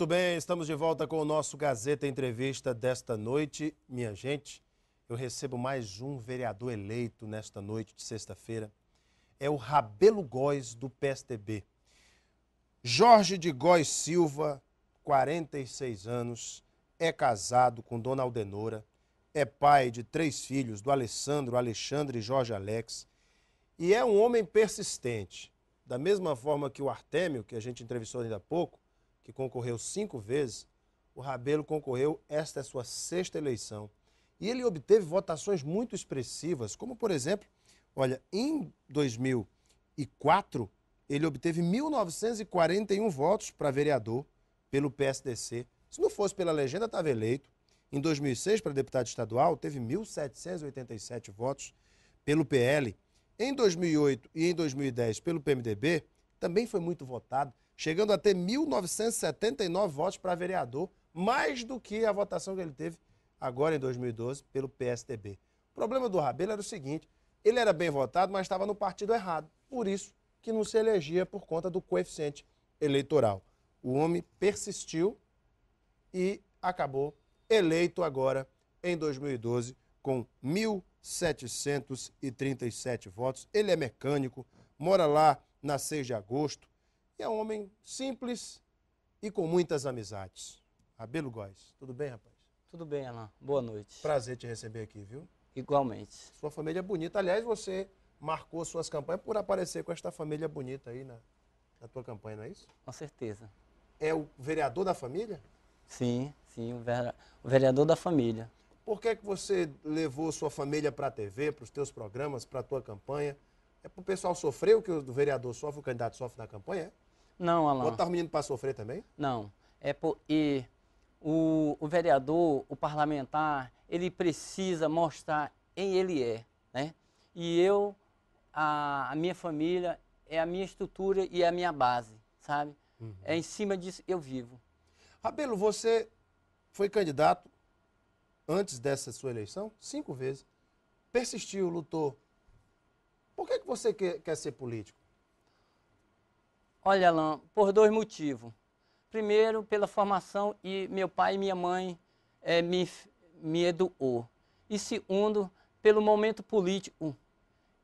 Muito bem, estamos de volta com o nosso Gazeta Entrevista desta noite. Minha gente, eu recebo mais um vereador eleito nesta noite de sexta-feira. É o Rabelo Góes, do PSTB. Jorge de Góes Silva, 46 anos, é casado com Dona Aldenora, é pai de três filhos, do Alessandro, Alexandre e Jorge Alex, e é um homem persistente. Da mesma forma que o Artêmio, que a gente entrevistou ainda há pouco, que concorreu cinco vezes, o Rabelo concorreu, esta é sua sexta eleição. E ele obteve votações muito expressivas, como por exemplo, olha, em 2004, ele obteve 1.941 votos para vereador pelo PSDC. Se não fosse pela legenda, estava eleito. Em 2006, para deputado estadual, teve 1.787 votos pelo PL. Em 2008 e em 2010, pelo PMDB, também foi muito votado chegando a ter 1.979 votos para vereador, mais do que a votação que ele teve agora em 2012 pelo PSDB. O problema do Rabelo era o seguinte: ele era bem votado, mas estava no partido errado. Por isso que não se elegia por conta do coeficiente eleitoral. O homem persistiu e acabou eleito agora em 2012 com 1.737 votos. Ele é mecânico, mora lá na 6 de agosto, é um homem simples e com muitas amizades. Abelo Góes, tudo bem, rapaz? Tudo bem, Alain. Boa noite. Prazer te receber aqui, viu? Igualmente. Sua família é bonita. Aliás, você marcou suas campanhas por aparecer com esta família bonita aí na, na tua campanha, não é isso? Com certeza. É o vereador da família? Sim, sim, o, ver... o vereador da família. Por que, que você levou sua família para a TV, para os teus programas, para a tua campanha? É para o pessoal sofrer o que o vereador sofre, o candidato sofre na campanha? É? Não, Alain. Botar o menino para sofrer também? Não. É por, e o, o vereador, o parlamentar, ele precisa mostrar quem ele é, né? E eu, a, a minha família, é a minha estrutura e é a minha base, sabe? Uhum. É em cima disso eu vivo. Rabelo, você foi candidato antes dessa sua eleição? Cinco vezes. Persistiu, lutou. Por que, que você quer, quer ser político? Olha, Alain, por dois motivos. Primeiro, pela formação e meu pai e minha mãe é, me, me educou. E segundo, pelo momento político.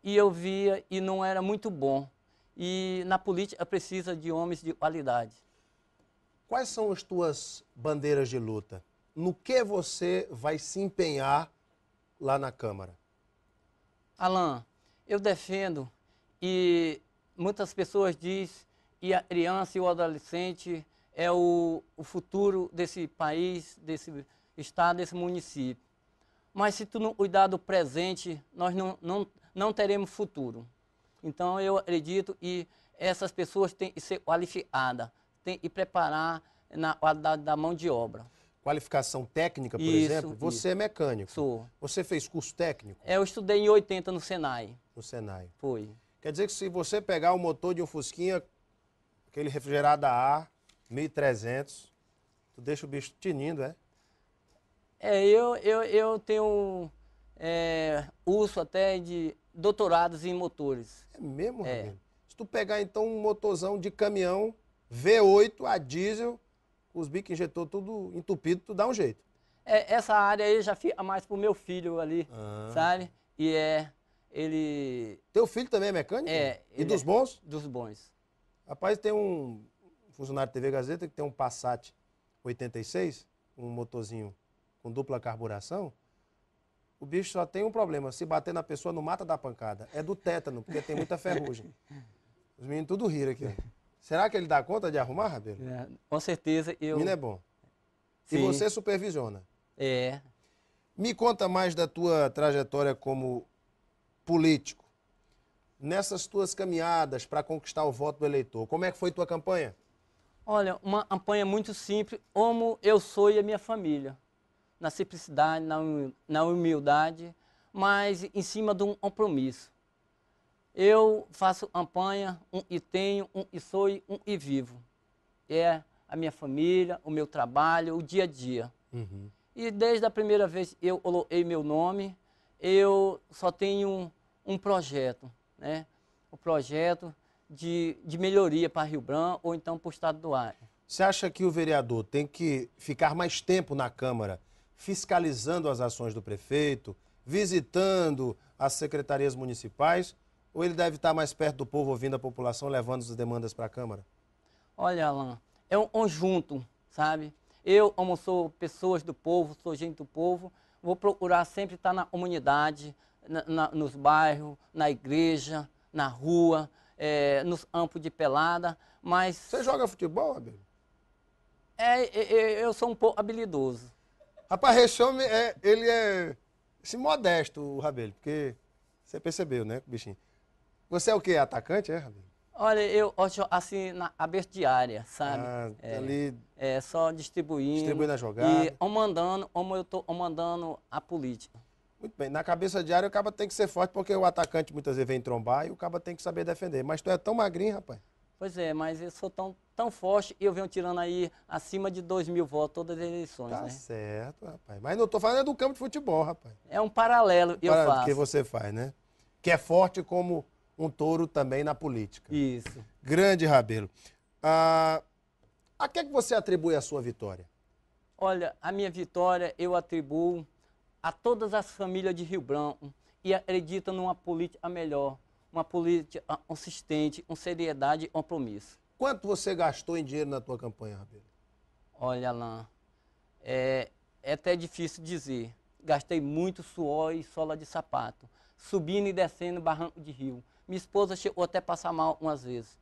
E eu via e não era muito bom. E na política precisa de homens de qualidade. Quais são as tuas bandeiras de luta? No que você vai se empenhar lá na Câmara? Alain, eu defendo e muitas pessoas dizem e a criança e o adolescente é o, o futuro desse país, desse estado, desse município. Mas se tu não cuidar do presente, nós não, não, não teremos futuro. Então eu acredito que essas pessoas têm que ser qualificadas, têm que preparar na qualidade da mão de obra. Qualificação técnica, por isso, exemplo? Você isso. é mecânico. Sou. Você fez curso técnico? Eu estudei em 80 no Senai. No Senai. Foi. Quer dizer que se você pegar o motor de um Fusquinha aquele refrigerado a ar, 1.300, tu deixa o bicho tinindo, é? É, eu, eu, eu tenho é, uso até de doutorados em motores. É mesmo, é. Se tu pegar então um motorzão de caminhão V8 a diesel, os bicos injetor tudo entupido, tu dá um jeito. É, essa área aí já fica mais pro meu filho ali, ah. sabe? E é, ele... Teu filho também é mecânico? É. E dos bons? Dos bons. Rapaz, tem um funcionário de TV Gazeta que tem um Passat 86, um motorzinho com dupla carburação. O bicho só tem um problema, se bater na pessoa não mata da pancada. É do tétano, porque tem muita ferrugem. Os meninos tudo riram aqui. Será que ele dá conta de arrumar, Rabelo? É, com certeza eu. O menino é bom. Sim. E você supervisiona. É. Me conta mais da tua trajetória como político nessas tuas caminhadas para conquistar o voto do eleitor? Como é que foi tua campanha? Olha, uma campanha muito simples, como eu sou e a minha família. Na simplicidade, na humildade, mas em cima de um compromisso. Eu faço campanha, um e tenho, um e sou, um e vivo. É a minha família, o meu trabalho, o dia a dia. Uhum. E desde a primeira vez eu coloquei meu nome, eu só tenho um, um projeto né, o projeto de, de melhoria para Rio Branco ou então para o estado do Acre. Você acha que o vereador tem que ficar mais tempo na Câmara fiscalizando as ações do prefeito, visitando as secretarias municipais, ou ele deve estar mais perto do povo, ouvindo a população, levando as demandas para a Câmara? Olha, Alan, é um conjunto, sabe? Eu, como sou pessoas do povo, sou gente do povo, vou procurar sempre estar na comunidade, na, na, nos bairros, na igreja, na rua, é, nos campos de pelada, mas... Você joga futebol, Abel? É, é, é, eu sou um pouco habilidoso. Rapaz, homem, é, ele é esse modesto, o Rabelo, porque você percebeu, né, bichinho? Você é o quê? Atacante, é, Rabelo? Olha, eu assim, na aberta diária, sabe? Ah, é, ali... É, só distribuindo. Distribuindo a jogada. E comandando, como eu estou comandando a política. Muito bem. Na cabeça diária, o cabo tem que ser forte, porque o atacante muitas vezes vem trombar e o cabo tem que saber defender. Mas tu é tão magrinho, rapaz. Pois é, mas eu sou tão, tão forte e eu venho tirando aí acima de 2 mil votos todas as eleições, tá né? certo, rapaz. Mas não tô falando é do campo de futebol, rapaz. É um paralelo que eu faço. que você faz, né? Que é forte como um touro também na política. Isso. Grande Rabelo. Ah, a que é que você atribui a sua vitória? Olha, a minha vitória eu atribuo a todas as famílias de Rio Branco e acredito numa política melhor uma política consistente, com seriedade e compromisso. Quanto você gastou em dinheiro na tua campanha, Rabelo? Olha, Alain, é, é até difícil dizer. Gastei muito suor e sola de sapato, subindo e descendo barranco de rio. Minha esposa chegou até passar mal umas vezes.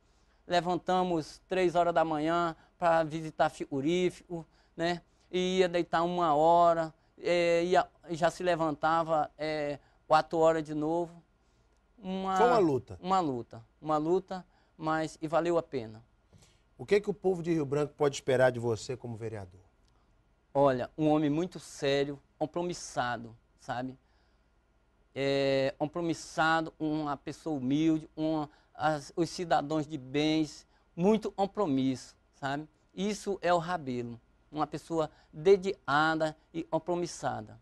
Levantamos três horas da manhã para visitar frigorífico, né? E ia deitar uma hora, é, ia, já se levantava é, quatro horas de novo uma, Foi uma luta. Uma luta. Uma luta, mas e valeu a pena. O que, que o povo de Rio Branco pode esperar de você como vereador? Olha, um homem muito sério, compromissado, sabe? É, compromissado, uma pessoa humilde, uma, as, os cidadãos de bens, muito compromisso, sabe? Isso é o Rabelo, uma pessoa dedicada e compromissada.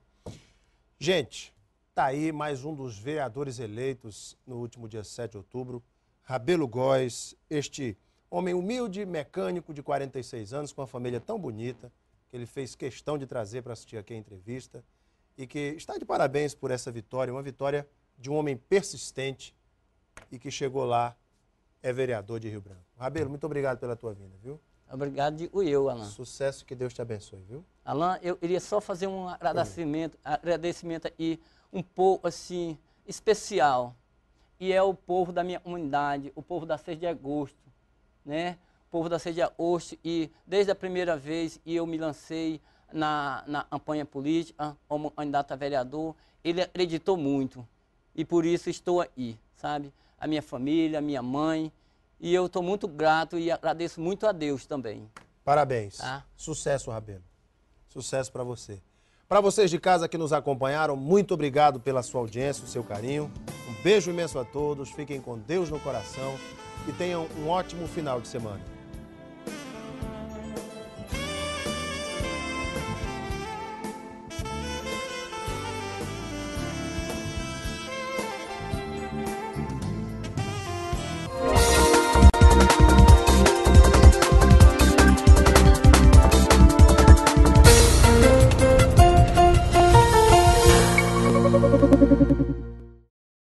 Gente, Está aí mais um dos vereadores eleitos no último dia 7 de outubro, Rabelo Góes, este homem humilde, mecânico de 46 anos, com uma família tão bonita, que ele fez questão de trazer para assistir aqui a entrevista e que está de parabéns por essa vitória, uma vitória de um homem persistente e que chegou lá, é vereador de Rio Branco. Rabelo, muito obrigado pela tua vinda, viu? Obrigado de eu, Alan. Sucesso, que Deus te abençoe, viu? Alan, eu iria só fazer um agradecimento, agradecimento aí um pouco assim especial. E é o povo da minha comunidade, o povo da 6 de agosto, né? O povo da 6 de agosto e desde a primeira vez e eu me lancei na, na campanha política como candidato a vereador, ele acreditou muito e por isso estou aí, sabe? A minha família, a minha mãe e eu estou muito grato e agradeço muito a Deus também. Parabéns. Tá? Sucesso, Rabelo. Sucesso para você. Para vocês de casa que nos acompanharam, muito obrigado pela sua audiência, o seu carinho. Um beijo imenso a todos, fiquem com Deus no coração e tenham um ótimo final de semana.